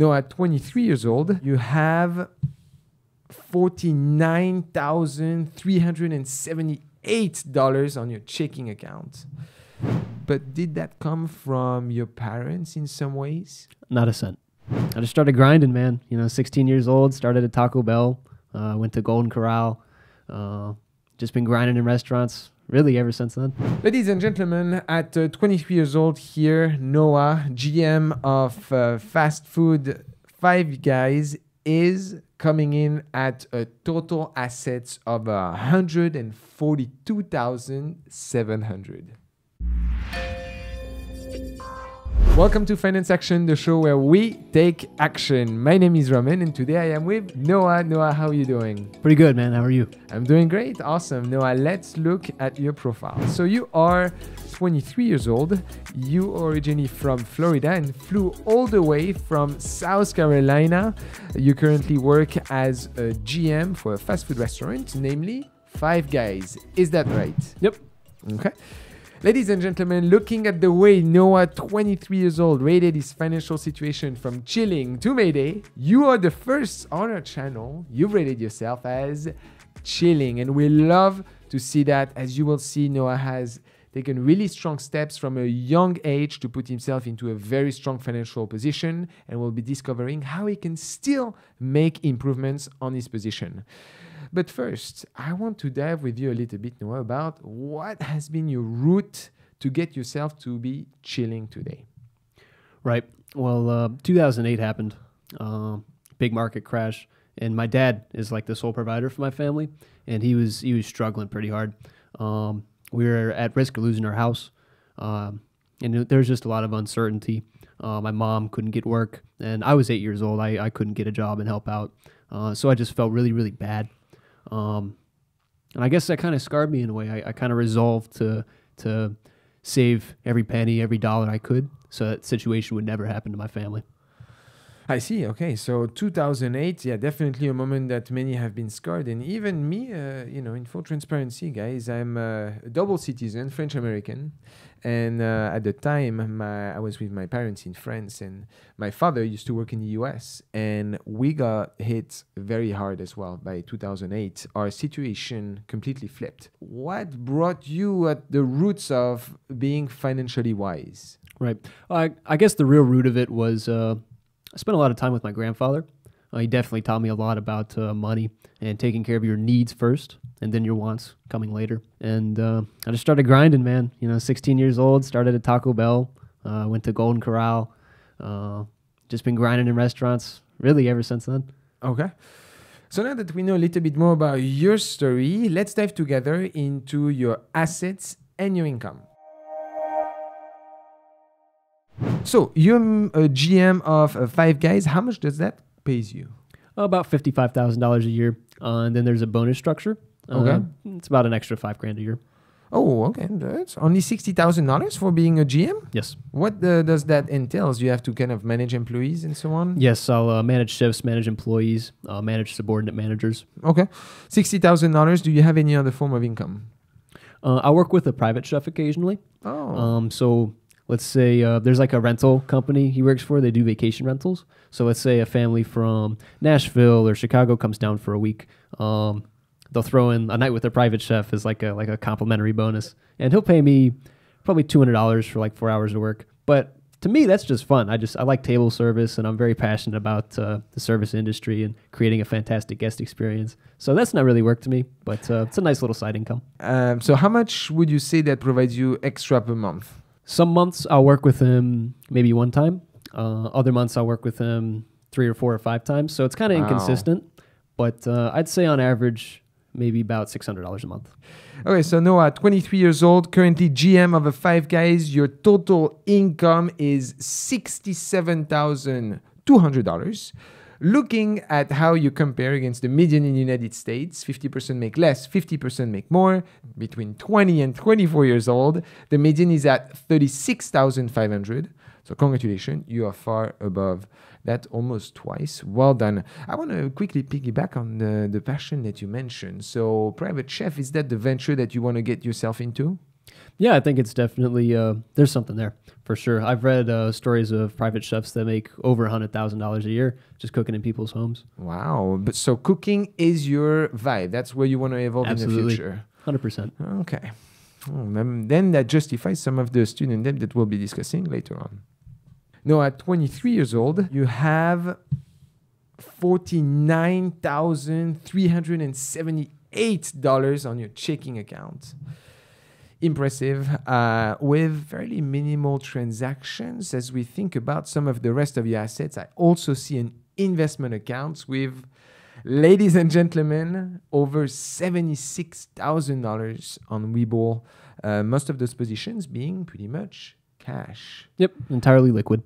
Now, at 23 years old, you have $49,378 on your checking account. But did that come from your parents in some ways? Not a cent. I just started grinding, man. You know, 16 years old, started at Taco Bell, uh, went to Golden Corral, uh, just been grinding in restaurants really ever since then. Ladies and gentlemen, at uh, 23 years old here, Noah, GM of uh, fast food Five Guys, is coming in at a total assets of 142,700. Welcome to Finance Action, the show where we take action. My name is Romain, and today I am with Noah. Noah, how are you doing? Pretty good, man. How are you? I'm doing great. Awesome. Noah, let's look at your profile. So you are 23 years old. You originally from Florida and flew all the way from South Carolina. You currently work as a GM for a fast food restaurant, namely Five Guys. Is that right? Yep. Okay. Ladies and gentlemen, looking at the way Noah, 23 years old, rated his financial situation from chilling to Mayday, you are the first on our channel. You've rated yourself as chilling, and we love to see that. As you will see, Noah has taken really strong steps from a young age to put himself into a very strong financial position, and we'll be discovering how he can still make improvements on his position. But first, I want to dive with you a little bit, more about what has been your route to get yourself to be chilling today. Right. Well, uh, 2008 happened, uh, big market crash, and my dad is like the sole provider for my family, and he was he was struggling pretty hard. Um, we were at risk of losing our house, um, and there was just a lot of uncertainty. Uh, my mom couldn't get work, and I was eight years old. I, I couldn't get a job and help out, uh, so I just felt really really bad. Um, and I guess that kind of scarred me in a way. I, I kind of resolved to to save every penny, every dollar I could, so that situation would never happen to my family. I see. Okay, so 2008, yeah, definitely a moment that many have been scarred, and even me, uh, you know, in full transparency, guys, I'm a double citizen, French American, and uh, at the time, my, I was with my parents in France, and my father used to work in the US, and we got hit very hard as well by 2008. Our situation completely flipped. What brought you at the roots of being financially wise? Right. I, I guess the real root of it was. Uh, I spent a lot of time with my grandfather. Uh, he definitely taught me a lot about uh, money and taking care of your needs first and then your wants coming later. And uh, I just started grinding, man. You know, 16 years old, started at Taco Bell, uh, went to Golden Corral, uh, just been grinding in restaurants really ever since then. Okay. So now that we know a little bit more about your story, let's dive together into your assets and your income. So you're a GM of uh, Five Guys. How much does that pays you? about fifty-five thousand dollars a year, uh, and then there's a bonus structure. Okay. Uh, it's about an extra five grand a year. Oh, okay. That's only sixty thousand dollars for being a GM. Yes. What uh, does that entail? Do you have to kind of manage employees and so on? Yes, I'll uh, manage shifts, manage employees, uh, manage subordinate managers. Okay, sixty thousand dollars. Do you have any other form of income? Uh, I work with a private chef occasionally. Oh, Um, so let's say uh, there's like a rental company he works for. They do vacation rentals. So let's say a family from Nashville or Chicago comes down for a week. Um, they'll throw in a night with their private chef as like a like a complimentary bonus, and he'll pay me probably two hundred dollars for like four hours of work. But to me, that's just fun. I just I like table service, and I'm very passionate about uh, the service industry and creating a fantastic guest experience. So that's not really work to me, but uh, it's a nice little side income. um, so how much would you say that provides you extra per month? Some months I'll work with him maybe one time. Uh, other months I'll work with him three or four or five times. So it's kind of Wow. inconsistent, but uh, I'd say on average maybe about six hundred dollars a month. Okay, so Noah, 23 years old, currently GM of a Five Guys. Your total income is $67,200. Looking at how you compare against the median in the United States, 50% make less, 50% make more. Between 20 and 24 years old, the median is at 36,500. So congratulations, you are far above that, almost twice. Well done. I want to quickly piggyback on the, the passion that you mentioned. So private chef, is that the venture that you want to get yourself into? Yeah, I think it's definitely uh, there's something there for sure. I've read uh, stories of private chefs that make over a hundred thousand dollars a year just cooking in people's homes. Wow. But so cooking is your vibe. That's where you want to evolve in the Absolutely. future. Hundred percent. Okay. Hmm, then- Then that justifies some of the student debt that we'll be discussing later on. Now, at 23 years old, you have $49,378 on your checking account. Impressive, uh, with fairly minimal transactions. As we think about some of the rest of your assets, I also see an investment account with Ladies and gentlemen, over $76,000 on Webull. Uh, most of those positions being pretty much cash. Yep, entirely liquid.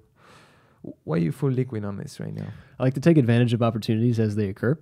Why are you full liquid on this right now? I like to take advantage of opportunities as they occur.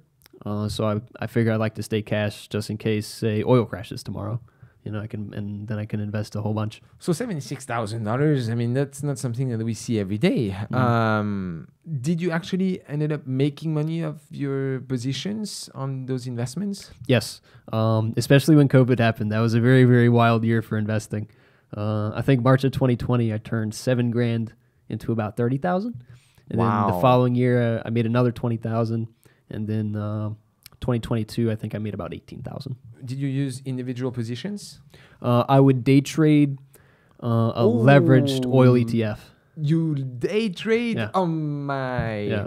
Uh, so I, I figure I'd like to stay cash just in case, say, oil crashes tomorrow. You know, I can and then I can invest a whole bunch. So $76,000, I mean, that's not something that we see every day. Mm-hmm. Um, did you actually ended up making money of your positions on those investments? Yes, um, especially when COVID happened. That was a very very wild year for investing. Uh, I think March of 2020, I turned seven grand into about thirty thousand, and then the following year uh, I made another twenty thousand, and then uh, 2022 I think I made about eighteen thousand. Did you use individual positions? Uh, I would day trade uh, a leveraged oil ETF. You day trade? Yeah. Oh my. Yeah.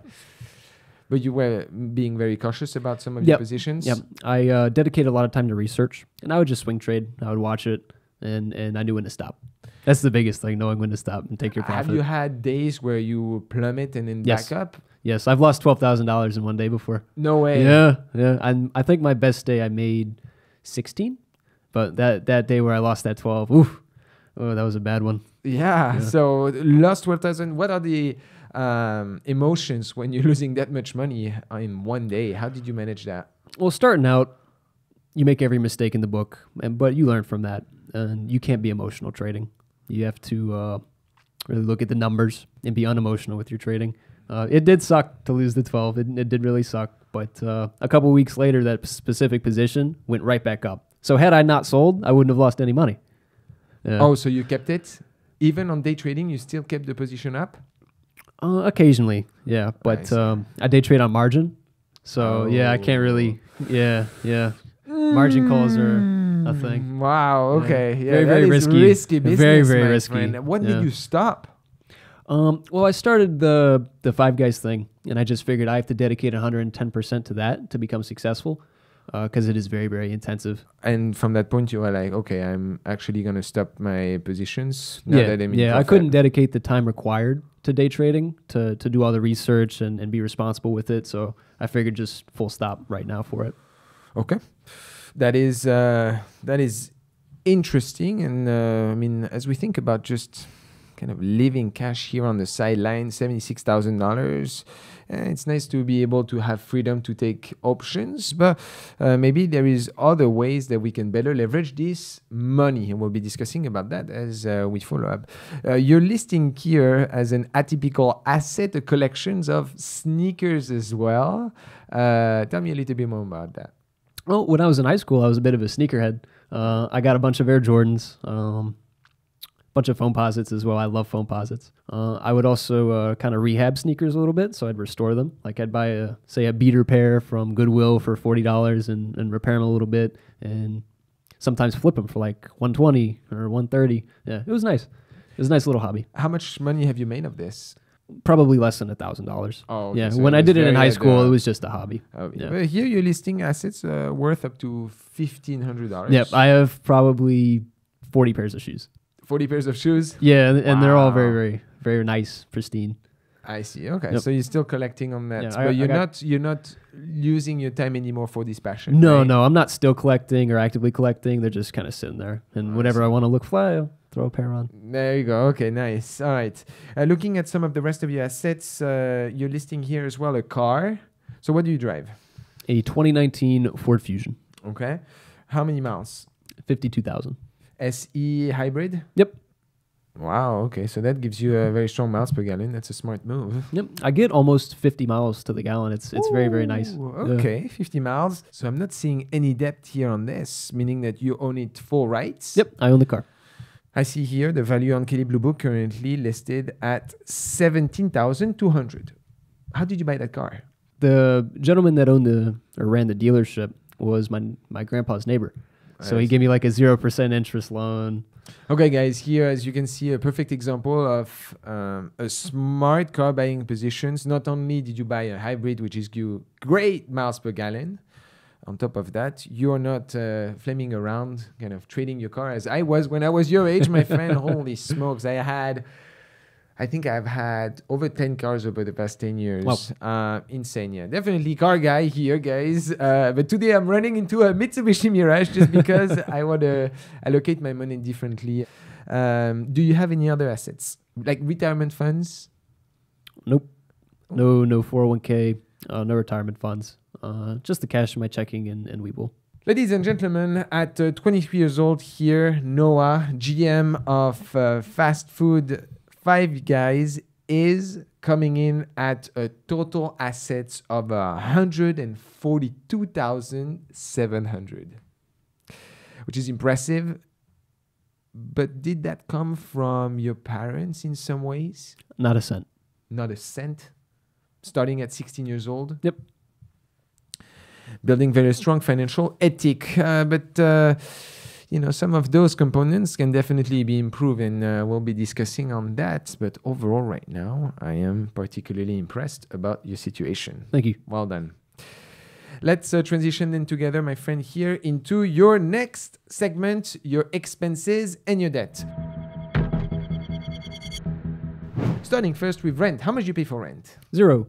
But you were being very cautious about some of your Yep. positions? Yep. I uh, dedicated a lot of time to research, and I would just swing trade. I would watch it, and and I knew when to stop. That's the biggest thing, knowing when to stop and take your profit. Have you had days where you plummet and then Yes. back up? yes, I've lost twelve thousand dollars in one day before. No way. Yeah, yeah. And I think my best day I made sixteen, but that that day where I lost that twelve, oof, oh, that was a bad one. Yeah. Yeah. So lost 12,000. What are the um, emotions when you're losing that much money in one day? How did you manage that? Well, starting out, you make every mistake in the book, and but you learn from that, and you can't be emotional trading. You have to uh, really look at the numbers and be unemotional with your trading. Uh, it did suck to lose the 12. It, it did really suck, but uh, a couple weeks later, that specific position went right back up. So had I not sold, I wouldn't have lost any money. Yeah. Oh, so you kept it? Even on day trading, you still kept the position up? Uh, occasionally, yeah, but see. um, I day trade on margin, so yeah, I can't really. Yeah, yeah. Margin calls are a thing. Mm, Wow. Okay. Yeah. Very, that very is risky. risky Very, very my risky. friend. When Yeah. did you stop? Um, well, I started the the Five Guys thing, and I just figured I have to dedicate 110 percent to that to become successful, because it is very, very intensive. And from that point, you were like, okay, I'm actually going to stop my positions. now yeah, that I'm in yeah. I profit. couldn't dedicate the time required to day trading to to do all the research and, and be responsible with it. So I figured just full stop right now for it. Okay, that is uh, that is interesting, and uh, I mean, as we think about just kind of living cash here on the sideline, seventy six thousand dollars. eh, It's nice to be able to have freedom to take options, but uh, maybe there is other ways that we can better leverage this money, and we'll be discussing about that as uh, we follow up. Uh, you're listing here as an atypical asset collections of sneakers as well. Uh, tell me a little bit more about that. Well, when I was in high school, I was a bit of a sneakerhead. Uh, I got a bunch of Air Jordans, um, bunch of Foamposites as well. I love Foamposites. Uh, I would also uh, kind of rehab sneakers a little bit, so I'd restore them. Like I'd buy a say a beater pair from Goodwill for forty dollars and, and repair them a little bit, and sometimes flip them for like one twenty or one thirty. Yeah, it was nice. It was a nice little hobby. How much money have you made of this? Probably less than a thousand dollars. Oh, okay, Yeah, so when I did it in high school, the- it was just a hobby. Oh, Yeah. But here you're listing assets uh, worth up to fifteen hundred dollars. Yep, I have probably forty pairs of shoes. forty pairs of shoes. Yeah, and, and they're all very, very, very nice, pristine. I see. Okay, Yep. so you're still collecting on that, Yeah, but I- I you're got- not you're not using your time anymore for this passion. No, right? no, I'm not still collecting or actively collecting. They're just kind of sitting there, and I whenever see. I want to look fly, I'll throw a pair on. There you go. Okay, nice. All right. Uh, looking at some of the rest of your assets, uh, you're listing here as well a car. So what do you drive? A 2019 Ford Fusion, Okay. How many miles? 52,000. SE hybrid. Yep. Wow. Okay, so that gives you a very strong miles per gallon. That's a smart move. Yep, I get almost 50 miles to the gallon. It's it's very very nice. Ooh, Yeah. Okay, 50 miles. So I'm not seeing any debt here on this, meaning that you own it full rights. Yep, I own the car. I see here the value on Kelley Blue Book currently listed at 17,200. How did you buy that car? The gentleman that owned the or ran the dealership was my my grandpa's neighbor. So he gave me like a zero percent interest loan. Okay, guys, here as you can see, a perfect example of um, a smart car buying positions. Not only did you buy a hybrid, which is great miles per gallon, on top of that, you're not uh, flaming around, kind of trading your car as I was when I was your age, my friend. Holy smokes, I had. I think I've had over 10 cars over the past 10 years. Wow. Uh, insane, yeah. Definitely car guy here, guys. Uh, but today I'm running into a Mitsubishi Mirage just because I want to allocate my money differently. Um, do you have any other assets? Like retirement funds? Nope. No no four hundred one k. Uh, no retirement funds. Uh, just the cash in my checking and, and Webull. Ladies and gentlemen, at uh, 23 years old here, Noah, GM of uh, fast food Five Guys, is coming in at a total assets of 142,700, which is impressive. But did that come from your parents in some ways? Not a cent. Not a cent. Starting at 16 years old. Yep. Building very strong financial ethic, uh, but uh, you know some of those components can definitely be improved, and uh, we'll be discussing on that. But overall, right now, I am particularly impressed about your situation. Thank you. Well done. Let's uh, transition then together, my friend, here into your next segment your expenses and your debt. Starting first with rent. How much do you pay for rent? Zero.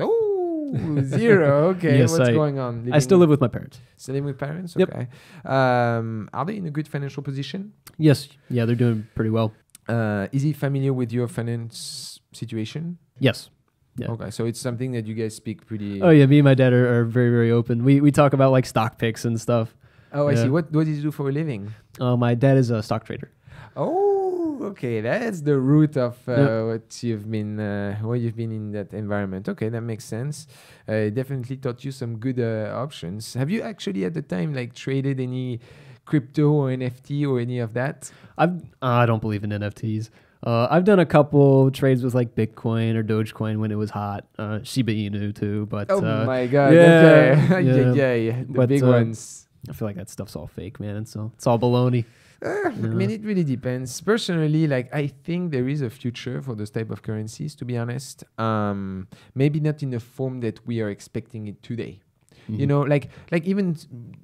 Oh, zero. Okay. Yes, What's I- going on? I still live with my parents. still living with parents? Yep. Okay. Um, are they in a good financial position? Yes. Yeah, they're doing pretty well. Uh, is he familiar with your finance situation? Yes. Yeah. Okay. So it's something that you guys speak pretty. Oh yeah, me and my dad are, are very very open. We we talk about like stock picks and stuff. Oh, I see. What, what do you do for a living? Uh, my dad is a stock trader. Oh, okay. That's the root of uh, Yeah. what you've been, uh, why you've been in that environment. Okay, that makes sense. Uh, definitely taught you some good uh, options. Have you actually at the time like traded any crypto or NFT or any of that? I've I don't believe in NFTs. Uh, I've done a couple trades with like Bitcoin or Dogecoin when it was hot. Uh, Shiba Inu too, but Oh uh, my god! yeah, okay. yeah, yeah. yeah, the But, big ones. I feel like that stuff's all fake, man. So it's all baloney. Uh, I mean, it really depends. Personally, like I think there is a future for those type of currencies. To be honest, um, maybe not in the form that we are expecting it today. You Mhm. know, like like even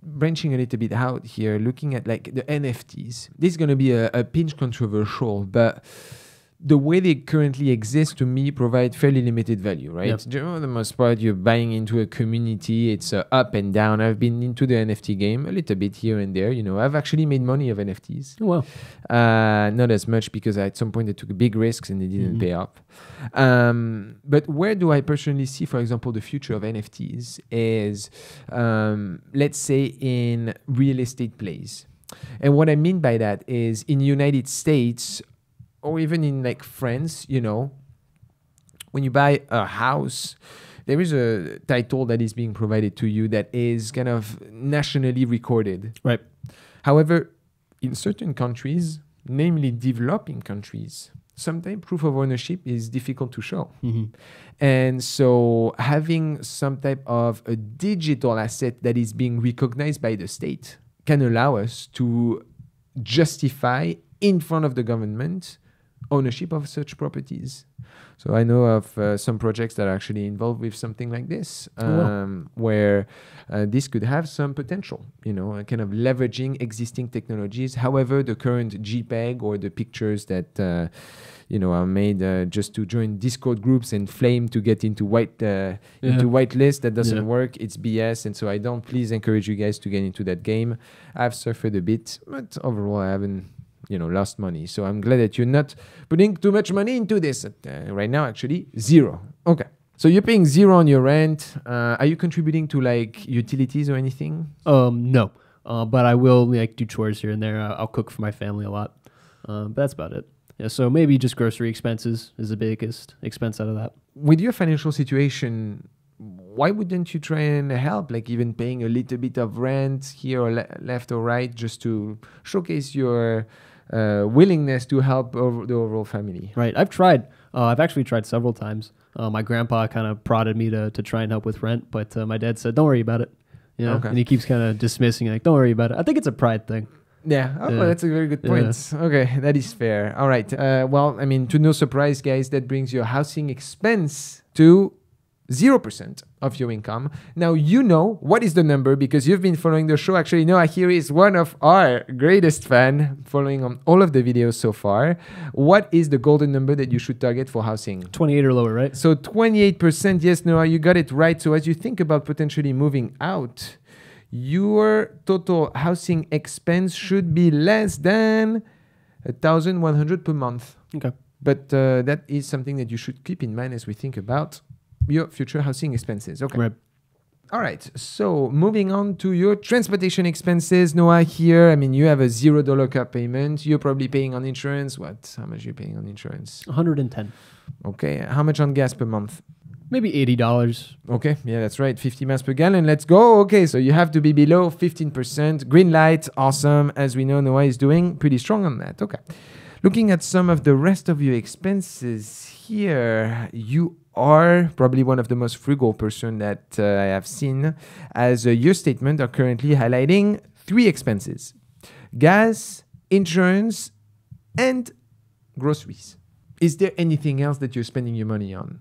branching a little bit out here, looking at like the NFTs. This is gonna be a, a pinch controversial, but the way they currently exist to me provide fairly limited value, right? Yep. The most part, you're buying into a community. It's uh, up and down. I've been into the NFT game a little bit here and there. You know, I've actually made money of NFTs. Oh, well, Uh, not as much because at some point I took big risks and they didn't Mhm. pay off. Um, but where do I personally see, for example, the future of NFTs is, um, let's say, in real estate plays. And what I mean by that is in the United States or even in like France, you know, when you buy a house, there is a title that is being provided to you that is kind of nationally recorded. right. However, in certain countries, namely developing countries, sometimes proof of ownership is difficult to show. hmm And so having some type of a digital asset that is being recognized by the state can allow us to justify in front of the government ownership of such properties. So I know of uh, some projects that are actually involved with something like this, Oh, wow. um, where uh, this could have some potential, you know, kind of leveraging existing technologies. However, the current JPEG or the pictures that uh, you know are made uh, just to join Discord groups and flame to get into white uh, Yeah. into whitelist that doesn't Yeah. work. It's BS, and so I don't please encourage you guys to get into that game. I've suffered a bit, but overall I haven't you know lost money. So I'm glad that you're not putting too much money into this. Uh, right now, actually zero. Okay. So you're paying zero on your rent. Uh, are you contributing to like utilities or anything? Um, no, uh, but I will like do chores here and there. Uh, I'll cook for my family a lot. Um, but that's about it. Yeah, so maybe just grocery expenses is the biggest expense out of that. with your financial situation, why wouldn't you try and help, like even paying a little bit of rent here or le- left or right, just to showcase your uh, willingness to help over the overall family. Right. I've tried. Uh, I've actually tried several times. Uh, my grandpa kind of prodded me to, to try and help with rent, but uh, my dad said, "Don't worry about it." You know, Okay. and he keeps kind of dismissing, like, "Don't worry about it." I think it's a pride thing. Yeah, oh, Yeah. that's a very good Yeah. point. Okay, that is fair. All right. Uh, well, I mean, to no surprise, guys, that brings your housing expense to 0% of your income. Now, you know what is the number because you've been following the show. Actually, Noah here is one of our greatest fan following on all of the videos so far. What is the golden number that you should target for housing? Twenty eight or lower, right? So 28%, yes, Noah, you got it right. So as you think about potentially moving out, your total housing expense should be less than 1,100 per month. Okay. But uh, that is something that you should keep in mind as we think about your future housing expenses. Okay. Right. All right. So moving on to your transportation expenses, Noah. Here, I mean, you have a zero dollar car payment. You're probably paying on insurance. What? How much are you paying on insurance? One hundred and ten. Okay. How much on gas per month? Maybe eighty dollars. Okay, yeah, that's right. 50 miles per gallon. Let's go. Okay, so you have to be below 15%. Green light, awesome. As we know, Noah is doing pretty strong on that. Okay. Looking at some of the rest of your expenses here, you are probably one of the most frugal person that uh, I have seen as uh, your statement are currently highlighting three expenses. Gas, insurance, and groceries. Is there anything else that you're spending your money on?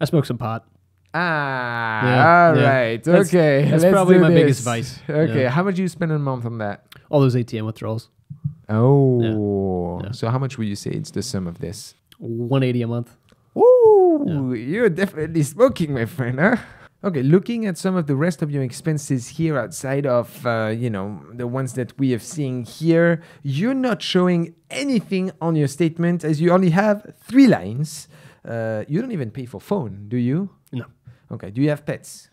I smoke some pot. Ah, Yeah, all yeah. right. That's- okay. that's probably my biggest vice. Okay. Yeah. How much do you spend a month on that? All those ATM withdrawals. Oh. So how much would you say it's the sum of this? One eighty a month. Ooh, you're definitely smoking, my friend, huh? Okay, looking at some of the rest of your expenses here outside of, uh, you know, the ones that we have seen here, you're not showing anything on your statement as you only have three lines. Uh, you don't even pay for phone, do you? No. Okay, do you have pets?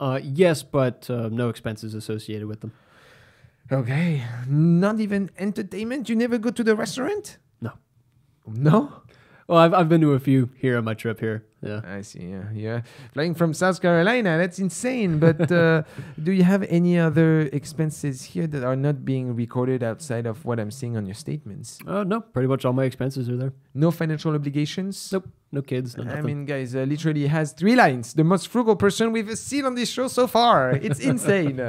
Uh, yes, but uh, no expenses associated with them. Okay. Not even entertainment? You never go to the restaurant? No. No? Well, I've I've been to a few here on my trip here. Yeah. I see. Yeah. Yeah. Flying from South Carolina, that's insane. But uh, do you have any other expenses here that are not being recorded outside of what I'm seeing on your statements? Uh, no, pretty much all my expenses are there. No financial obligations? Nope. No kids. No I mean, guys, uh, literally has three lines. The most frugal person we've seen on this show so far. It's insane.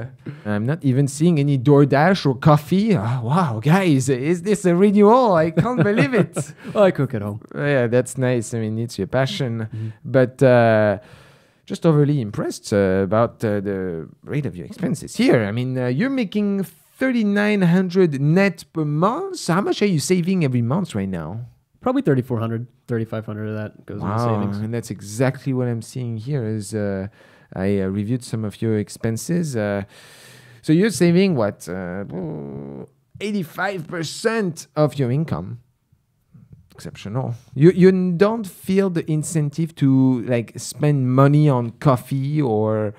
I'm not even seeing any DoorDash or coffee. Oh, wow, guys, is this a renewal? I can't believe it. well, I cook at home. Yeah, that's nice. I mean, it's your passion. Mhm. But uh, just overly impressed uh, about uh, the rate of your expenses here. I mean, uh, you're making 3,900 net per month. So how much are you saving every month right now? Probably 3,400, 3,500 of that goes in Wow, savings. and that's exactly what I'm seeing here. Is uh, I uh, reviewed some of your expenses. Uh, so you're saving what? Uh, 85% of your income. Exceptional. You you don't feel the incentive to like spend money on coffee or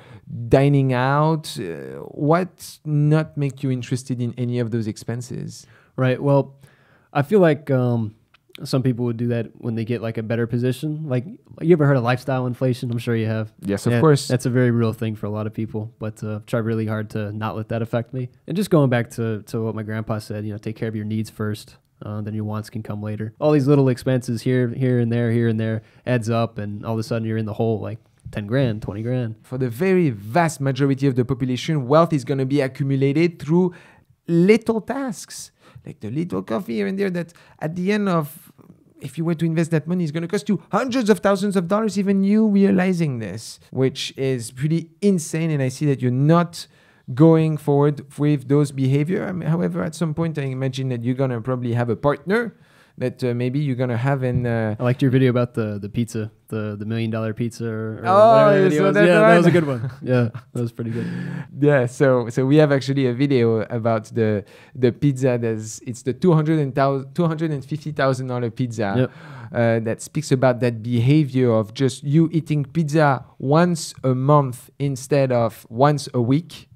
dining out. Uh, what not make you interested in any of those expenses? Right. Well, I feel like um, some people would do that when they get like a better position. Like, you ever heard of lifestyle inflation? I'm sure you have. Yes, of Yeah, course. That's a very real thing for a lot of people, but uh, try really hard to not let that affect me. And just going back to, to what my grandpa said, you know, take care of your needs first, uh, then your wants can come later. All these little expenses here, here and there, here and there adds up, and all of a sudden you're in the hole like 10 grand, 20 grand. for the very vast majority of the population, wealth is going to be accumulated through little tasks, like the little coffee here and there. That at the end of, if you were to invest that money, it's going to cost you hundreds of thousands of dollars. Even you realizing this, which is pretty insane. And I see that you're not going forward with those behavior. I mean, however, at some point, I imagine that you're going to probably have a partner that uh, maybe you're going to have in. Uh, I liked your video about the, the pizza, the, the million dollar pizza. Or, or Oh, whatever you the video was. that Yeah, that was a good one. Yeah, that was pretty good. Yeah, so so we have actually a video about the the pizza that's it's the two hundred and two hundred and fifty thousand dollar pizza Yep. uh, that speaks about that behavior of just you eating pizza once a month instead of once a week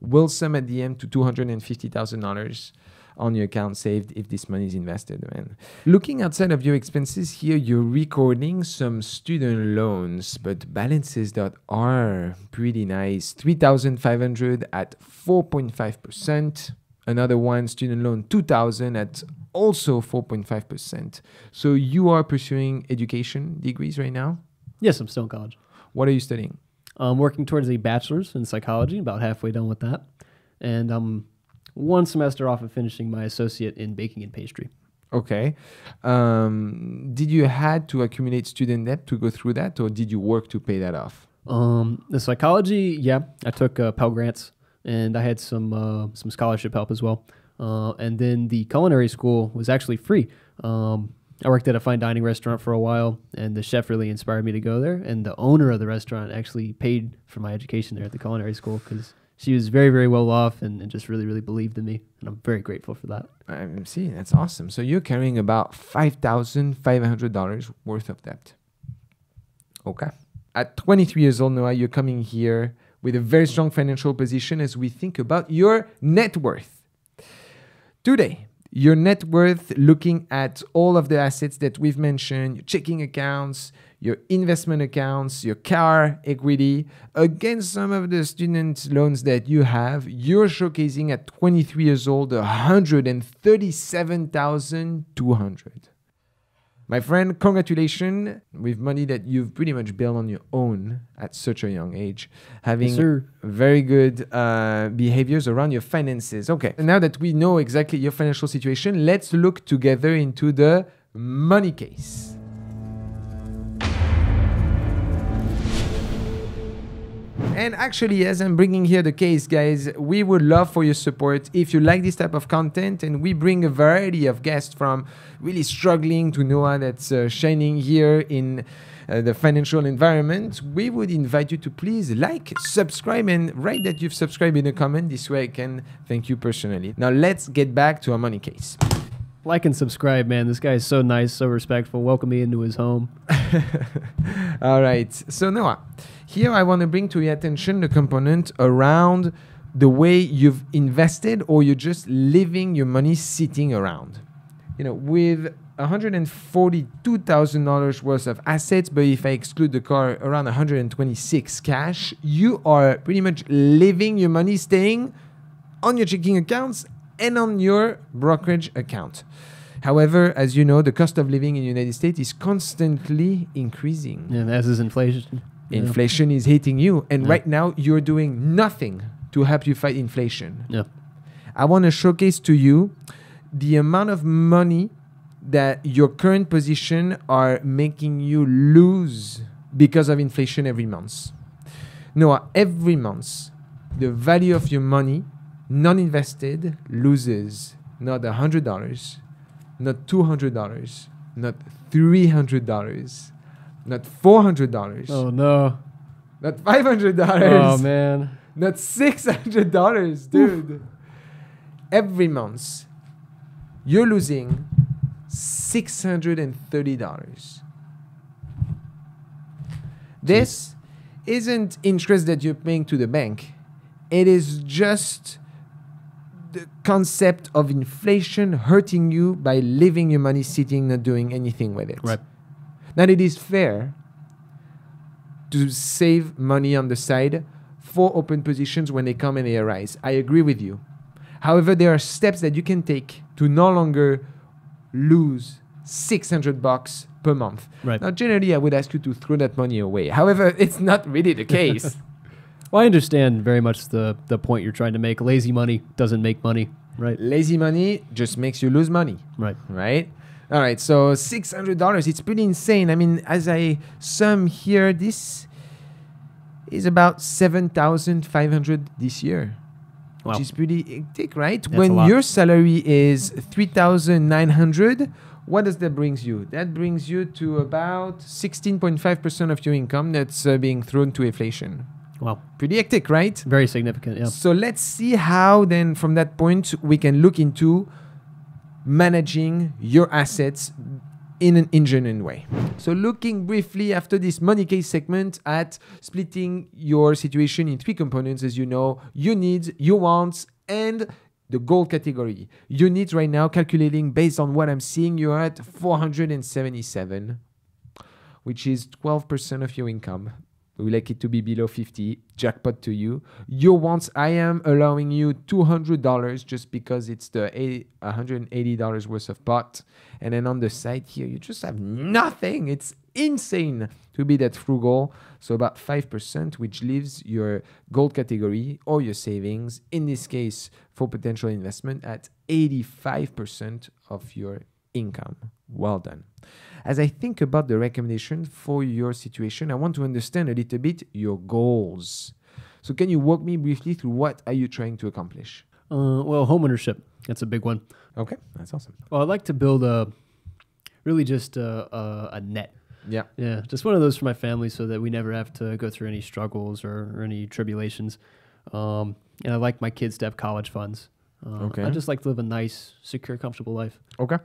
will sum at the end to two hundred and fifty thousand dollars on your account saved if this money is invested. Man, looking outside of your expenses here, you're recording some student loans, but balances that are pretty nice. Three thousand five hundred at four point five percent. Another one, student loan 2000 at also 4.5%. So you are pursuing education degrees right now? Yes, I'm still in college. What are you studying? I'm working towards a bachelor's in psychology, about halfway done with that. And I'm one semester off of finishing my associate in baking and pastry. Okay. Um, did you had to accumulate student debt to go through that, or did you work to pay that off? Um, the psychology, yeah, I took uh, Pell Grants, and I had some uh, some scholarship help as well. Uh, and then the culinary school was actually free. Um, I worked at a fine dining restaurant for a while, and the chef really inspired me to go there. And the owner of the restaurant actually paid for my education there at the culinary school because she was very, very well off and, and, just really, really believed in me. And I'm very grateful for that. I'm seeing That's awesome. So you're carrying about $5,500 worth of debt. Okay. At 23 years old, Noah, you're coming here with a very strong financial position as we think about your net worth. Today, your net worth, looking at all of the assets that we've mentioned, your checking accounts, your investment accounts, your car equity, against some of the student loans that you have, you're showcasing at 23 years old 137,200. My friend, congratulations with money that you've pretty much built on your own at such a young age, having yes, very good uh, behaviors around your finances. Okay, now that we know exactly your financial situation, let's look together into the money case. And actually, as I'm bringing here the case, guys, we would love for your support if you like this type of content. And we bring a variety of guests from really struggling to Noah that's uh, shining here in uh, the financial environment. We would invite you to please like, subscribe, and write that you've subscribed in a comment. This way I can thank you personally. Now, let's get back to our money case. Like and subscribe, man. This guy is so nice, so respectful. Welcome me into his home. All right. So, Noah. Here, I want to bring to your attention the component around the way you've invested or you're just leaving your money sitting around. You know, with $142,000 worth of assets, but if I exclude the car, around 126 cash, you are pretty much leaving your money staying on your checking accounts and on your brokerage account. However, as you know, the cost of living in the United States is constantly increasing. And as is inflation. Inflation is hitting you, and yeah. right now you're doing nothing to help you fight inflation. Yeah. I want to showcase to you the amount of money that your current position are making you lose because of inflation every month. No, every month the value of your money non-invested loses not a hundred dollars, not two hundred dollars, not three hundred dollars, not four hundred dollars. Oh no. Not five hundred dollars. Oh man. Not six hundred dollars, dude. Oof. Every month, you're losing six hundred and thirty dollars. This isn't interest that you're paying to the bank. It is just the concept of inflation hurting you by leaving your money sitting, not doing anything with it. Right that it is fair to save money on the side for open positions when they come and they arise. I agree with you. However, there are steps that you can take to no longer lose 600 bucks per month. Right. Now, generally, I would ask you to throw that money away. However, it's not really the case. Well, I understand very much the, the point you're trying to make. Lazy money doesn't make money, right? Lazy money just makes you lose money. Right. Right? All right, so six hundred dollars. It's pretty insane. I mean, as I sum here, this is about seven thousand five hundred this year, wow. which is pretty hectic, right? That's when your salary is three thousand nine hundred, what does that brings you? That brings you to about sixteen point five percent of your income that's uh, being thrown to inflation. Wow. Pretty hectic, right? Very significant, yeah. So let's see how then from that point we can look into managing your assets in an engineering way. So looking briefly after this money case segment at splitting your situation in three components, as you know, your needs, your wants, and the goal category. Your needs right now, calculating based on what I'm seeing, you're at 477, which is 12% of your income. We like it to be below 50. Jackpot to you. Your wants, I am allowing you $200 just because it's the $180 worth of pot. And then on the side here, you just have nothing. It's insane to be that frugal. So about 5%, which leaves your gold category or your savings, in this case, for potential investment at 85% of your income. Well done. As I think about the recommendation for your situation, I want to understand a little bit your goals. So can you walk me briefly through what are you trying to accomplish? Uh, well, homeownership. That's a big one. Okay, that's awesome. Well, I'd like to build a really just a, a, a net. Yeah. Yeah, just one of those for my family so that we never have to go through any struggles or, or any tribulations. Um, and I like my kids to have college funds. Uh, Okay. I just like to live a nice, secure, comfortable life. Okay.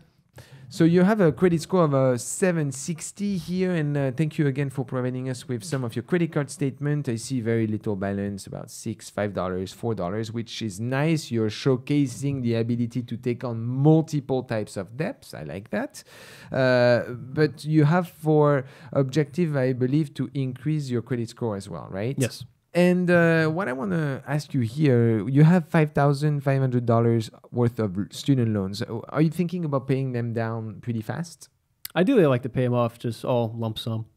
So you have a credit score of uh, 760 here, and uh, thank you again for providing us with some of your credit card statement. I see very little balance, about six, five dollars, four dollars, which is nice. You're showcasing the ability to take on multiple types of debts. I like that. Uh, but you have for objective, I believe, to increase your credit score as well, right? Yes. And uh, what I want to ask you here, you have five thousand five hundred dollars worth of student loans. Uh, Are you thinking about paying them down pretty fast? Ideally, I like to pay them off just all lump sum.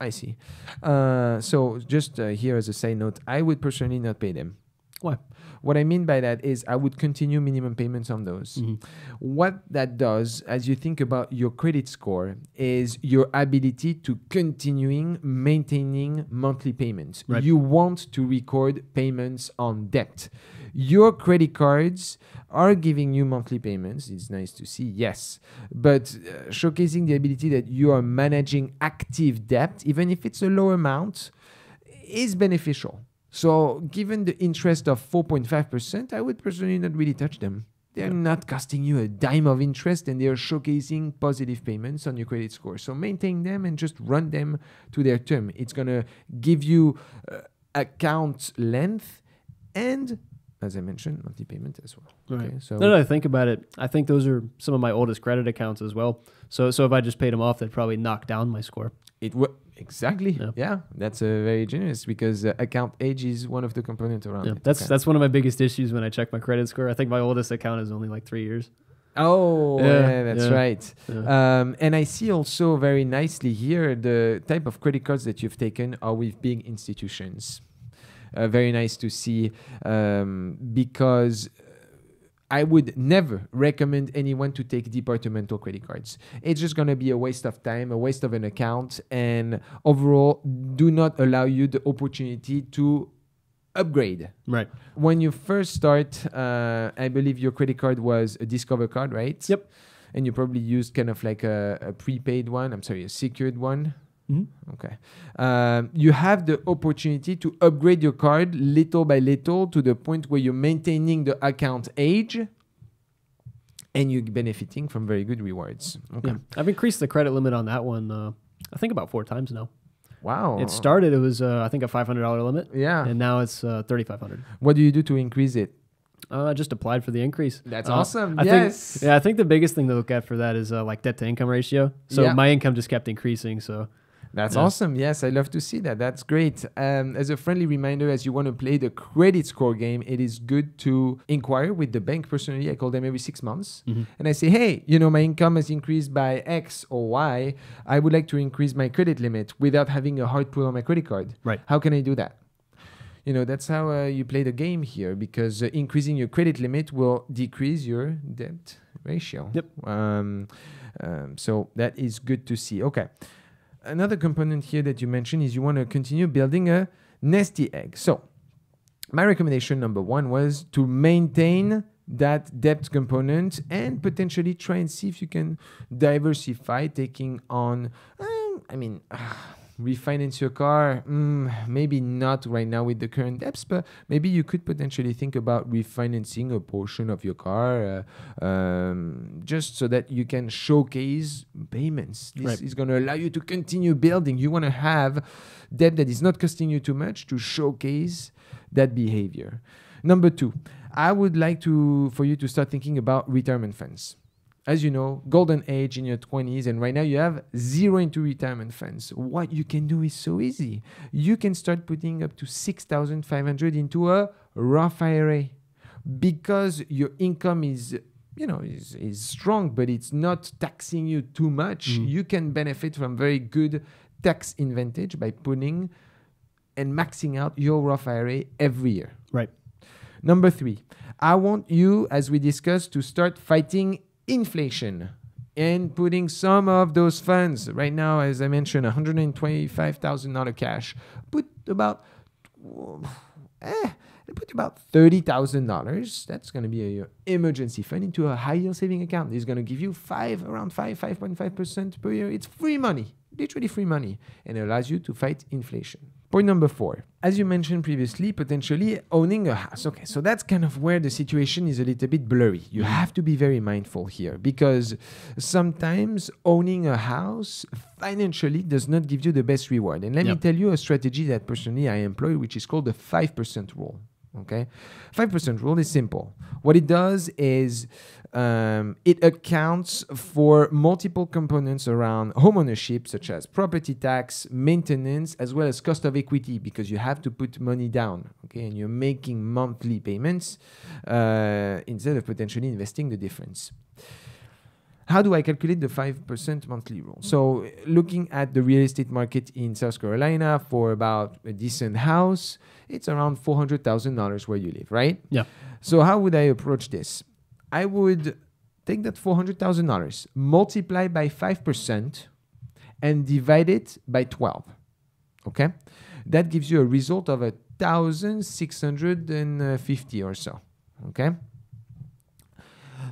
I see. Uh, so just uh, here as a side note, I would personally not pay them. Why? What I mean by that is I would continue minimum payments on those. Mhm. What that does, as you think about your credit score, is your ability to continuing maintaining monthly payments. Right. You want to record payments on debt. Your credit cards are giving you monthly payments. It's nice to see, yes, but uh, showcasing the ability that you are managing active debt, even if it's a low amount, is beneficial. So, given the interest of 4.5%, I would personally not really touch them. They're Yeah. not costing you a dime of interest and they are showcasing positive payments on your credit score. So, maintain them and just run them to their term. It's going to give you uh, account length and, as I mentioned, monthly payment as well. Right. Okay, so Now that I think about it, I think those are some of my oldest credit accounts as well. So, so if I just paid them off, that'd probably knock down my score. it w- exactly. Yeah. Yeah, that's uh, very generous because uh, account age is one of the components around Yeah, it. that's Okay. that's one of my biggest issues when I check my credit score. I think my oldest account is only like three years. Oh, Yeah, yeah, that's yeah. right. Yeah. Um, and I see also very nicely here the type of credit cards that you've taken are with big institutions. Uh, very nice to see um, because I would never recommend anyone to take departmental credit cards. It's just going to be a waste of time, a waste of an account, and overall, do not allow you the opportunity to upgrade Right. when you first start, uh, I believe your credit card was a Discover card, right? Yep. And you probably used kind of like a, a prepaid one. I'm sorry, a secured one. Mhm. Okay. Um, you have the opportunity to upgrade your card little by little to the point where you're maintaining the account age and you're benefiting from very good rewards. Okay. Yeah. I've increased the credit limit on that one. Uh, I think about four times now. Wow. It started. It was uh, I think a five hundred dollar limit, Yeah. and now it's uh, thirty five hundred. what do you do to increase it? Uh, I just applied for the increase. That's Uh, awesome. I yes. Think, yeah, I think the biggest thing to look at for that is uh, like debt to income ratio. So Yeah. my income just kept increasing. So That's Yeah. awesome. Yes, I love to see that. That's great. Um, as a friendly reminder, as you want to play the credit score game, it is good to inquire with the bank personally. I call them every six months. Mhm. And I say, hey, you know, my income has increased by X or Y. I would like to increase my credit limit without having a hard pull on my credit card. Right. How can I do that? You know, that's how uh, you play the game here because uh, increasing your credit limit will decrease your debt ratio. Yep. Um, um, so that is good to see. Okay. Another component here that you mentioned is you want to continue building a nesty egg. So, my recommendation number one was to maintain that debt component and potentially try and see if you can diversify taking on um, i mean refinance your car mm, maybe not right now with the current debts but maybe you could potentially think about refinancing a portion of your car uh, um, just so that you can showcase payments. This Right. is going to allow you to continue building. You want to have debt that is not costing you too much to showcase that behavior. Number two i would like to for you to start thinking about retirement funds as you know, golden age in your 20s, and right now you have zero into retirement funds. What you can do is so easy. You can start putting up to 6,500 into a Roth IRA because your income is you know is, is strong but it's not taxing you too much Mm. you can benefit from very good tax advantage by putting and maxing out your Roth IRA every year Right. Number three, I want you, as we discussed, to start fighting inflation and putting some of those funds right now, as I mentioned, $125,000 cash. Put about, eh, put about $30,000. That's going to be a, your emergency fund into a high yield saving account. It's going to give you five, around five, 5.5% per year. It's free money, literally free money, and it allows you to fight inflation. Point number four, as you mentioned previously, potentially owning a house. Okay, so that's kind of where the situation is a little bit blurry. You mm-hmm. have to be very mindful here because sometimes owning a house financially does not give you the best reward. And let me tell you a strategy that personally I employ, which is called the 5% rule. Okay, 5% rule is simple. What it does is um, it accounts for multiple components around homeownership, such as property tax, maintenance, as well as cost of equity, because you have to put money down. Okay, and you're making monthly payments uh, instead of potentially investing the difference. How do I calculate the 5% monthly rule? So, looking at the real estate market in South Carolina for about a decent house, it's around $400,000 where you live, right? Yeah. So, how would I approach this? I would take that $400,000, multiply by 5%, and divide it by 12. Okay? That gives you a result of a 1,650 or so. Okay?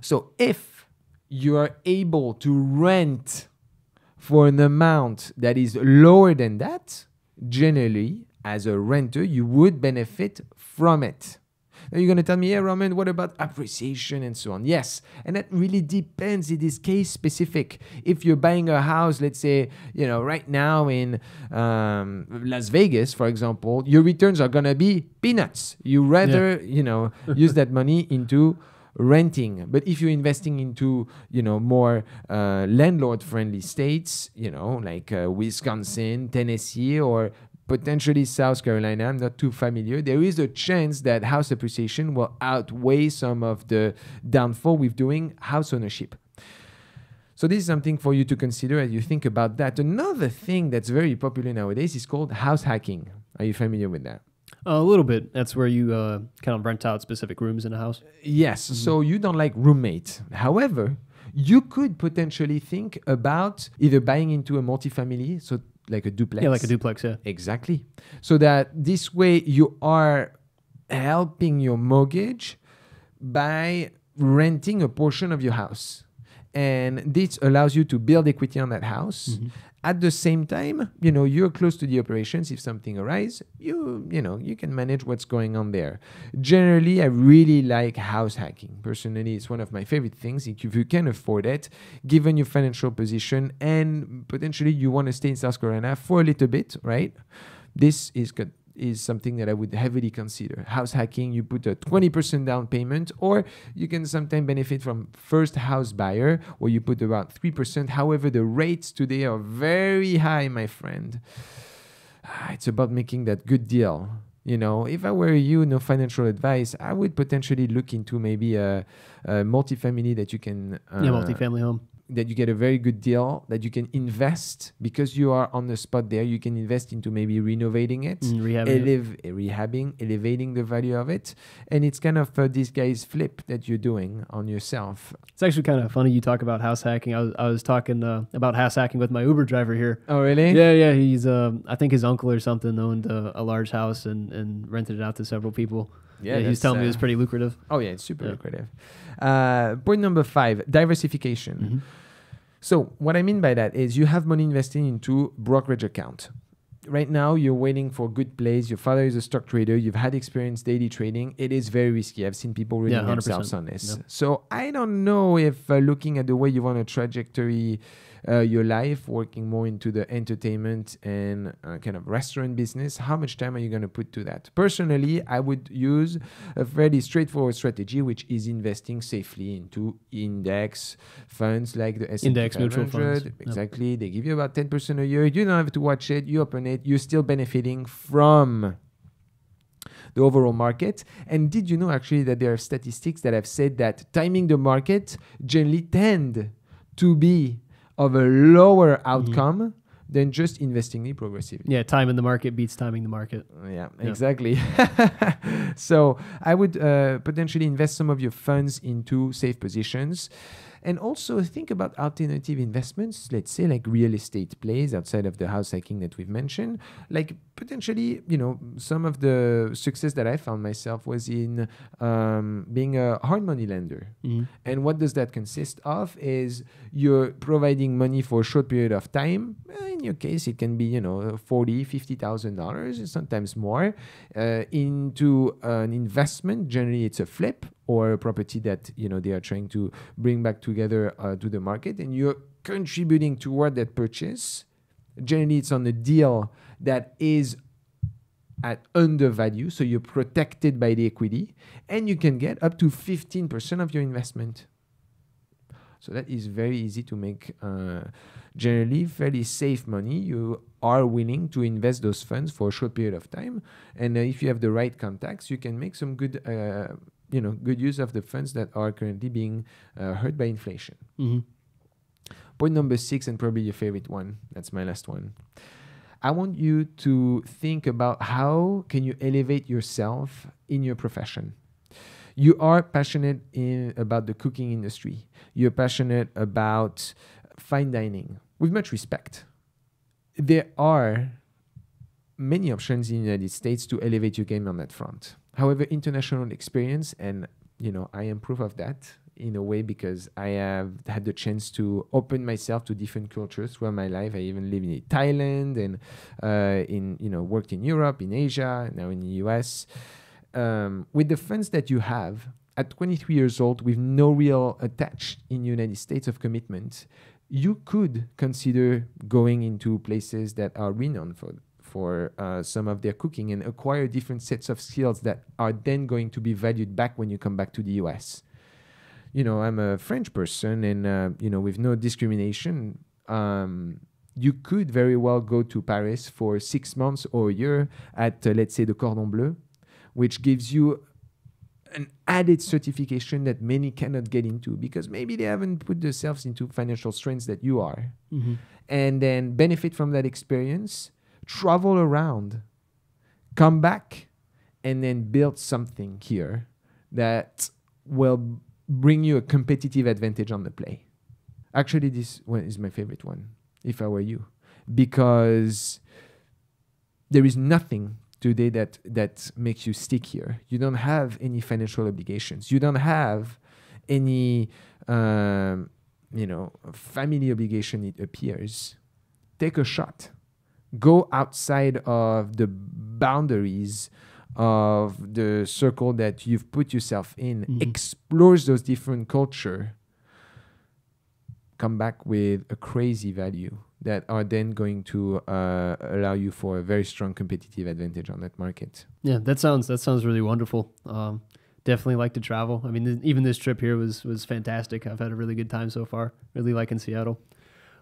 So, if you are able to rent for an amount that is lower than that, generally, as a renter, you would benefit from it. You're going to tell me, yeah, Romain, what about appreciation and so on? Yes. And that really depends. It is case specific. If you're buying a house, let's say, you know, right now in um, Las Vegas, for example, your returns are going to be peanuts. You rather, you know, use that money into renting but if you're investing into you know more uh, landlord friendly states you know like uh, wisconsin tennessee or potentially south carolina i'm not too familiar there is a chance that house appreciation will outweigh some of the downfall with doing house ownership so this is something for you to consider as you think about that another thing that's very popular nowadays is called house hacking are you familiar with that a little bit. That's where you uh, kind of rent out specific rooms in a house. Yes. So you don't like roommate. However, you could potentially think about either buying into a multifamily, so like a duplex. Yeah, like a duplex. Yeah. Exactly. So that this way you are helping your mortgage by renting a portion of your house. And this allows you to build equity on that house. Mm-hmm. At the same time, you know, you're close to the operations. If something arises, you you know, you can manage what's going on there. Generally, I really like house hacking. Personally, it's one of my favorite things. If you can afford it, given your financial position and potentially you want to stay in South Carolina for a little bit, right? This is good is something that I would heavily consider. House hacking, you put a 20% down payment, or you can sometimes benefit from first house buyer, where you put about 3%. However, the rates today are very high, my friend. Ah, It's about making that good deal. You know, if I were you, no financial advice, I would potentially look into maybe a, a multifamily that you can uh, yeah, multifamily home. That you get a very good deal that you can invest because you are on the spot there you can invest into maybe renovating it Mm, rehabbing it. rehabbing elevating the value of it and it's kind of uh, this guy's flip that you're doing on yourself It's actually kind of funny you talk about house hacking. I was, I was talking uh, about house hacking with my Uber driver here. oh really Yeah, yeah. He's, um, I think his uncle or something owned a, a large house and, and rented it out to several people. Yeah, he was that's, telling me it was uh, pretty lucrative. oh yeah it's super Yeah. lucrative uh, point number five diversification Mhm. So what I mean by that is you have money investing into brokerage account. Right now, you're waiting for good plays. Your father is a stock trader. You've had experience daily trading. It is very risky. I've seen people ruining Yeah, 100%. themselves on this. Yeah. So I don't know if uh, looking at the way you want a trajectory uh, your life working more into the entertainment and uh, kind of restaurant business, how much time are you going to put to that? Personally, I would use a fairly straightforward strategy, which is investing safely into index funds like the S&P Index mutual 500. funds. Yep. Exactly. They give you about 10% a year. You don't have to watch it. You open it. You're still benefiting from the overall market. And did you know actually that there are statistics that have said that timing the market generally tend to be of a lower outcome than just investing in progressively. Yeah, time in the market beats timing the market. Yeah, Yeah. exactly. so I would uh, potentially invest some of your funds into safe positions. And also think about alternative investments, let's say like real estate plays outside of the house hacking that we've mentioned. Like potentially, you know, some of the success that I found myself was in um, being a hard money lender. Mhm. And what does that consist of? Is you're providing money for a short period of time. Eh, your case, it can be you know forty, fifty thousand dollars, sometimes more, uh, into an investment. Generally, it's a flip or a property that you know they are trying to bring back together uh, to the market, and you're contributing toward that purchase. Generally, it's on a deal that is at undervalue, so you're protected by the equity, and you can get up to 15% of your investment. So that is very easy to make. Uh, generally, fairly safe money. You are willing to invest those funds for a short period of time, and uh, if you have the right contacts, you can make some good, uh, you know, good use of the funds that are currently being uh, hurt by inflation. Mhm. Point number six, and probably your favorite one. That's my last one. I want you to think about how can you elevate yourself in your profession. You are passionate in, about the cooking industry. You're passionate about fine dining. With much respect, there are many options in the United States to elevate your game on that front. However, international experience, and you know, I am proof of that in a way because I have had the chance to open myself to different cultures throughout my life. I even lived in Thailand and uh, in you know worked in Europe, in Asia, now in the US. Um, with the funds that you have at 23 years old, with no real attached in United States of commitment, you could consider going into places that are renowned for for uh, some of their cooking and acquire different sets of skills that are then going to be valued back when you come back to the US. You know, I'm a French person, and uh, you know, with no discrimination, um, you could very well go to Paris for six months or a year at, uh, let's say, the Cordon Bleu, which gives you an added certification that many cannot get into because maybe they haven't put themselves into financial strengths that you are Mhm. and then benefit from that experience, travel around, come back, and then build something here that will bring you a competitive advantage on the play. Actually, this one is my favorite one, if I were you, because there is nothing today that that makes you stick here. You don't have any financial obligations. You don't have any um, you know family obligation. It appears. Take a shot. Go outside of the boundaries of the circle that you've put yourself in. Mhm. Explores those different culture. Come back with a crazy value that are then going to uh, allow you for a very strong competitive advantage on that market. Yeah, that sounds that sounds really wonderful. Um, definitely like to travel. I mean, th- even this trip here was was fantastic. I've had a really good time so far. Really liking Seattle.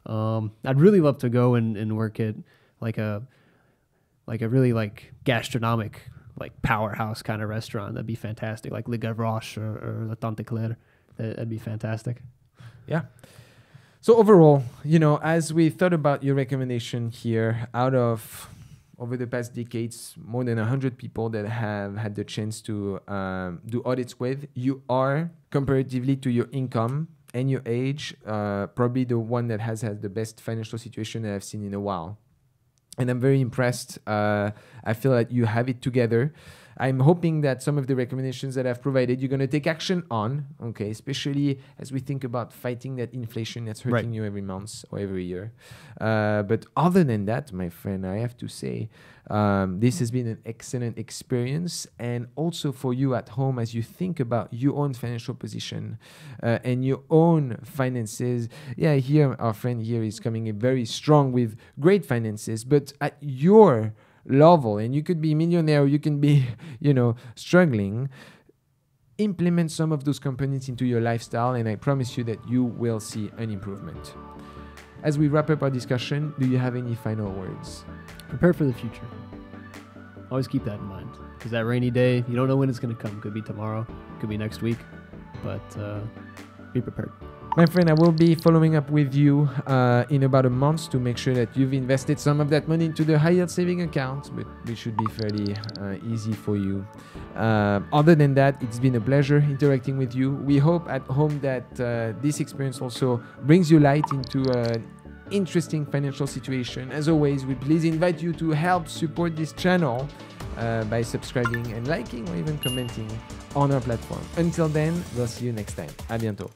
Um, I'd really love to go and, and work at like a like a really like gastronomic like powerhouse kind of restaurant. That'd be fantastic. Like Le Gavroche or, or La Tante Claire. That, that'd be fantastic. So overall, you know, as we thought about your recommendation here, out of over the past decades, more than 100 people that have had the chance to um, do audits with, you are, comparatively to your income and your age, uh, probably the one that has had the best financial situation that I've seen in a while. And I'm very impressed. Uh, I feel that you have it together. I'm hoping that some of the recommendations that I've provided you're going to take action on, okay, especially as we think about fighting that inflation that's hurting Right. you every month or every year. Uh, but other than that, my friend, I have to say, um, this has been an excellent experience. And also for you at home, as you think about your own financial position uh, and your own finances. Yeah, here, our friend here is coming in very strong with great finances, but at your level, and you could be millionaire, you can be, you know, struggling implement some of those components into your lifestyle, and I promise you that you will see an improvement. As we wrap up our discussion, do you have any final words? Prepare for the future. Always keep that in mind. Because that rainy day, you don't know when it's going to come. Could be tomorrow, could be next week. But uh, be prepared. My friend, I will be following up with you uh, in about a month to make sure that you've invested some of that money into the high yield saving account, but which should be fairly uh, easy for you. Uh, other than that, it's been a pleasure interacting with you. We hope at home that uh, this experience also brings you light into an interesting financial situation. As always, we please invite you to help support this channel uh, by subscribing and liking or even commenting on our platform. Until then, we'll see you next time. À bientôt.